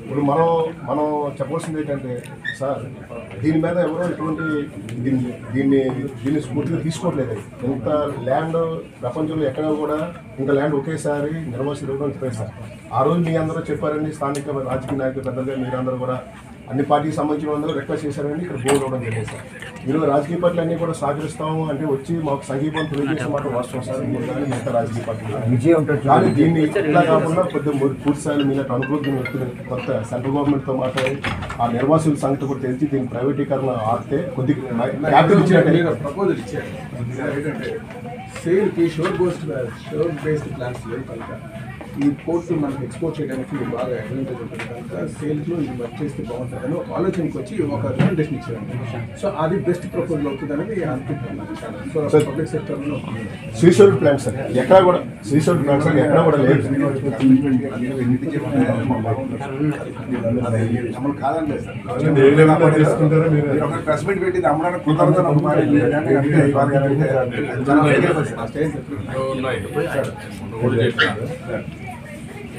ఇప్పుడు మనం మనం చెప్పాల్సింది ఏంటంటే సార్ దీని మీద ఎవరో ఎటువంటి దీన్ని దీన్ని దీన్ని స్ఫూర్తిగా తీసుకోవట్లేదు. ఇంత ల్యాండ్ ప్రపంచంలో ఎక్కడ కూడా ఇంత ల్యాండ్ ఒకేసారి నిర్వహించడం ఇవ్వడం సార్. ఆ రోజు మీ అందరూ చెప్పారండి స్థానిక రాజకీయ నాయకులు పెద్దలుగా మీరందరూ కూడా అన్ని పార్టీకి సంబంధించిన అందరూ రిక్వెస్ట్ చేశారండి ఇక్కడ బోర్డు ఇవ్వడం జరిగింది సార్. ఈరోజు రాజకీయ పార్టీలు అన్నీ కూడా సహకరిస్తాము అంటే వచ్చి మాకు సంఘీభావం తెలియజేసే మాట వాస్తవం సార్. మీరు మిగతా రాజకీయ పార్టీలు విజయం ఉంటుంది కానీ దీన్ని ఇట్లా కాకుండా కొద్దిగా పూర్తి స్థాయిలో మీద అనుభవం వ్యక్తులు కొత్త సెంట్రల్ గవర్నమెంట్తో మాట్లాడి ఆ నిర్వాసుల సంగతి కూడా తెలిసి దీని ప్రైవేటీకరణ ఆపితే కొద్దిగా క్యాపిటల్ ఇచ్చినట్టే. మీరు ప్రపోజల్ ఇచ్చారు. ఏంటంటే సేల్కి shore boast shore based plans లేవు కనుక. ఈ పోర్ట్ మనకి ఎక్స్పోర్ట్ చేయడానికి ఇది బాగా అడ్వాంటేజ్ ఉంటుంది కనుక సేల్స్లో ఇది వర్క్ చేస్తే బాగుంటుందని ఒక ఆలోచనకి వచ్చి ఒక రికమెండేషన్ ఇచ్చారండి. సో అది బెస్ట్ ప్రపోజల్ అవుతుంది అనేది అనుకుంటున్నాను సో. పబ్లిక్ సెక్టర్లో శ్రీశైలం ప్లాంట్ సార్ ఎక్కడ కూడా శ్రీశైలం ప్లాంట్ సార్ ఎక్కడ కూడా లేదు. అమలు కాదండి ఒక ప్రెస్ మీట్ పెట్టి ఇది అమ్మడానికి కుదరదు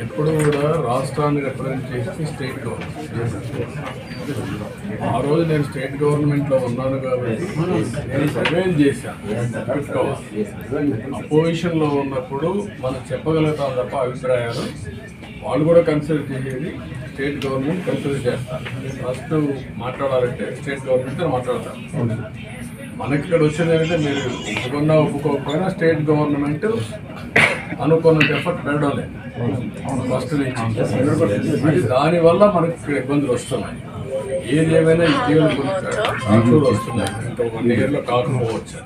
ఎప్పుడు కూడా రాష్ట్రాన్ని రిప్రజెంట్ చేసి స్టేట్ గవర్నమెంట్ ఆ రోజు నేను స్టేట్ గవర్నమెంట్లో ఉన్నాను కాబట్టి నేను ప్రవేల్ చేశాను అపోజిషన్లో ఉన్నప్పుడు మనం చెప్పగలుగుతాం తప్ప అభిప్రాయాలు. వాళ్ళు కూడా కన్సిడర్ చేసేది స్టేట్ గవర్నమెంట్ కన్సిడర్ చేస్తారు. ఫస్ట్ మాట్లాడాలంటే స్టేట్ గవర్నమెంట్ మాట్లాడతారు. మనకి ఇక్కడ వచ్చింది మీరు ఒప్పుకున్నా ఒప్పుకోకపోయినా స్టేట్ గవర్నమెంట్ అనుకున్న ఎఫర్ట్ లేదు. ఫస్ట్ నుంచి. దానివల్ల మనకి ఇక్కడ ఇబ్బందులు వస్తున్నాయి. ఏది ఏమైనా ఇటీవల కొన్ని వస్తున్నాయి. ఇంకా వన్ ఇయర్లో కాకపోవచ్చు.